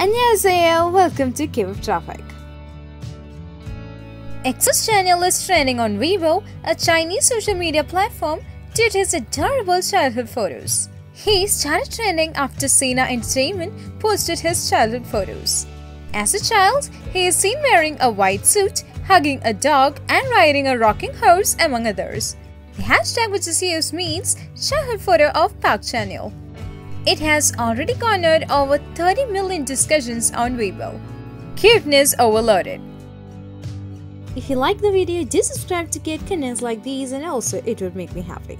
Annyeonghaseyo, welcome to Kpop Traffic. EXO's Chanyeol is trending on Weibo, a Chinese social media platform, due to his adorable childhood photos. He started trending after Sina Entertainment posted his childhood photos. As a child, he is seen wearing a white suit, hugging a dog, and riding a rocking horse, among others. The hashtag which is used means childhood photo of Park Chanyeol. It has already garnered over 30 million discussions on Weibo. Cuteness overloaded. If you like the video, do subscribe to get contents like these and also it would make me happy.